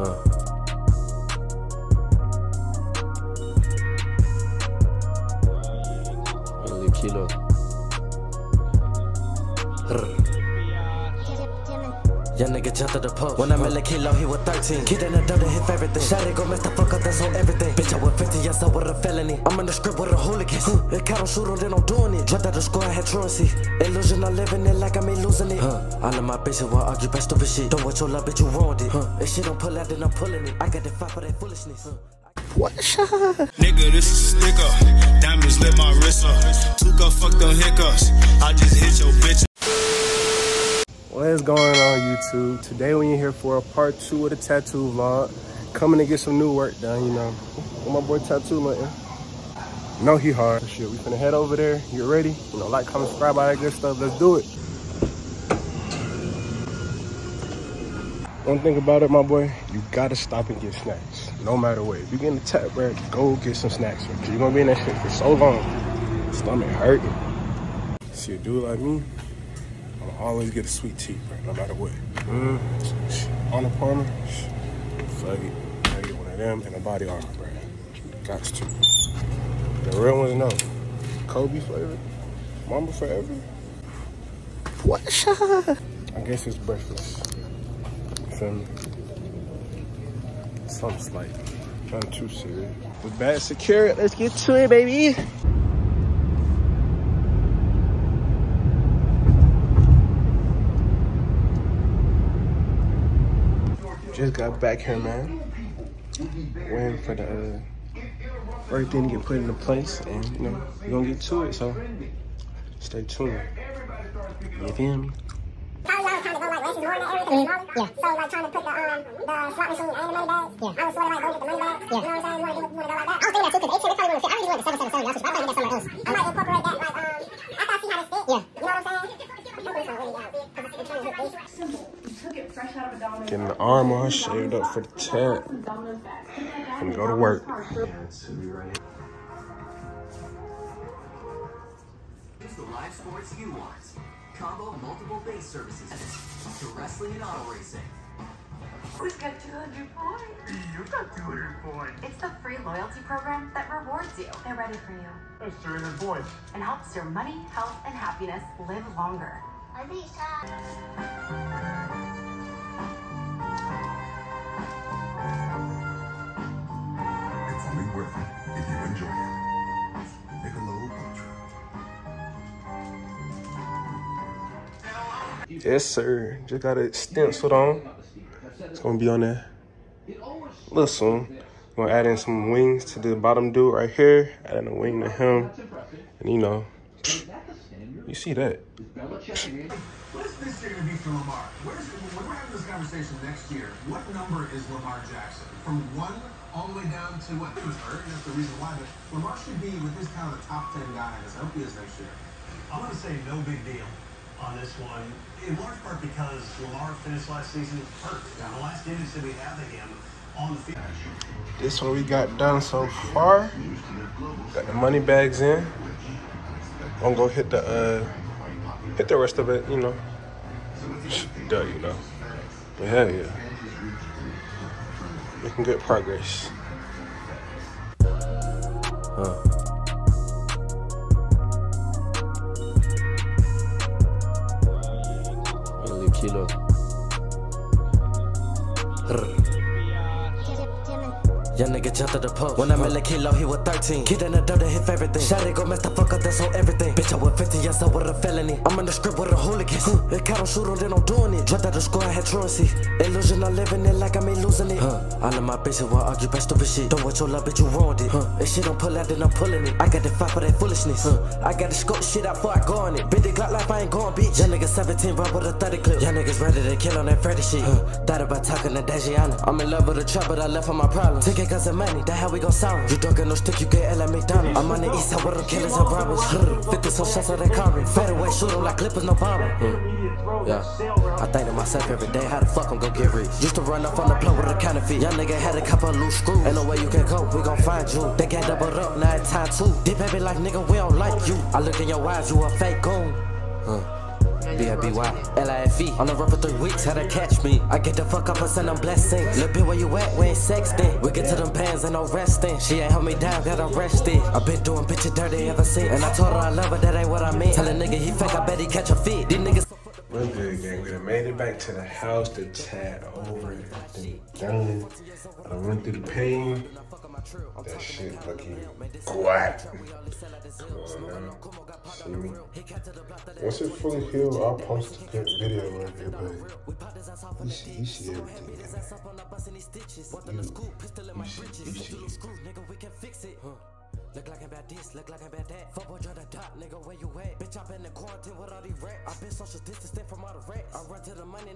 Uh. Only kilo. Young nigga jumped to the post. When I met a kilo, he was 13. Kid in the dirt, hit everything. Shot it, go mess the fuck up, that's on everything. Bitch, I was 50, yes, I with a felony. I'm in the script with a hooligans. Huh. If I don't shoot on, then I'm doing it. Dropped out the score, I had truancy. Illusion, I'm living it like I'm ain't losing it. Huh. All of my bitches will argue about stupid shit. Don't want your love, bitch, you ruined it. Huh. If shit don't pull out, then I'm pulling it. I got the fight for that foolishness. Huh. What? Nigga, this is a sticker. Diamonds lit my wrist up. Took up, fuck them hiccups. I just hit your bitch. What is going on YouTube? Today we in here for a part two of the tattoo vlog. Coming to get some new work done, you know. With my boy Tattoo Linton. No, he hard. Shit, we finna head over there, get ready. You know, like, comment, subscribe, all that good stuff. Let's do it. One thing about it, my boy, you gotta stop and get snacks. No matter what. If you get in the tap, bro, go get some snacks. Bro. You're gonna be in that shit for so long. Stomach hurting. See a dude like me, I'll always get a sweet tea, bro, no matter what. Mm. Arnold Palmer, fuck it. I get one of them and a body armor, bro. Got to. The real ones know. Kobe flavor, Mamba forever. What? I guess it's breakfast. You feel me? Something slight. Nothing too serious. With bad security, let's get to it, baby. Just got back here, man. Waiting for the uh, everything to get put into place, and you know we're gonna get to it. So stay tuned. You feel me? How y'all kind of go like races more in that area because it's smaller? Yeah. So like trying to put the um the slot machine and the money bags. Yeah. I was sort of like go get the money bags. Yeah. You know what I'm saying? You want to want to go like that? I was thinking that too, because ATM, they probably want to fit. I really wanted the 777 y'all, but I thought you got somewhere else. I might incorporate that like um after I see how this fits. Yeah. You know what I'm saying? I'm hoping it's not really out because it's trying to look decent. Getting the arm all shaved up for the tat. And go to work. Choose the live sports you want. Combo multiple base services to wrestling and auto racing. Who's got 200 points? You got 200 points. It's the free loyalty program that rewards you. They're ready for you That's 200 points. and helps your money, health, and happiness live longer. I think it's time. It's worth it if you enjoy it. Michelob Ultra. Yes, sir. Just got it stenciled on. It's gonna be on there. Little soon. Gonna add in some wings to the bottom dude right here. Add in a wing to him. And you know, you see that. What is this year going to be for Lamar? Where's, when we're having this conversation next year, what number is Lamar Jackson? From one all the way down to what? He was hurt, that's the reason why. But Lamar should be with this kind of a top 10 guy as healthy as next year. I'm going to say no big deal on this one, in large part because Lamar finished last season hurt. Now, the last image that we have of him on the field. This one we got done so far. Got the money bags in. I'm gonna go hit the uh hit the rest of it, you know. Duh, you know. But hell yeah. Making good progress. Huh. Only kilo. Young nigga jumped to the post. When I met a kilo, he was 13. Kid in the dirt, hit everything. Shot it, go mess the fuck up, that's on everything. Bitch, I was 50, yes, I with a felony. I'm in the script with a hooligans. Huh. If I don't shoot on, then I'm doing it. Dropped out the score, I had truancy. Illusion, I'm living it like I ain't losing it. Huh. All of my bitches will argue about stupid shit. Don't want your love, bitch, you ruined it. Huh. If shit don't pull out, then I'm pulling it. I got the fight for that foolishness. Huh. I got to scope shit out before I go on it. Bitch, the Glock life, I ain't going, bitch. Young nigga 17, run with a 30 clip. Young niggas ready to kill on that Freddy shit. Huh. Thought about talking to Dajiana. I'm in love with the trap, but I left on my problems. Take it of money, that how we gon' it. You don't get no stick, you get L at McDonald's. I'm on the east side with them killers and robbers. Huh. 50 some shots of that car. Fade away, shoot 'em like clippers, no bomber. Huh. Yeah. I think to myself every day, how the fuck I'm gon' get rich? Used to run up on the plug with a counterfeit. Young nigga had a couple loose screws. Ain't no way you can go, we gon' find you. They got doubled up, now it's time to. Dip baby like nigga, we don't like you. I look in your eyes, you a fake goon. Huh. B-I-B-Y, L-I-F-E On the road for three weeks, how to catch me I get the fuck up and send them blessings Little bit where you at, we ain't sexting We get to them bands and no resting She ain't held me down, got arrested I been doing bitches dirty ever since And I told her I love her, that ain't what I mean Tell a nigga he fake, I bet he catch a fit These niggas What's good, gang? We done made it back to the house, the chat over, everything done. I done went through the pain. That shit looking guac. Come on now. See me? Once it fully healed, I'll post a good video right here, but you see, you see everything. You, you see, you see. Look like I'm bad this, look like I'm bad that. Fuck boy, try to dot, nigga, where you at? Bitch, I been in quarantine with all these rats. I been social distancing from all the rats. I run to the money.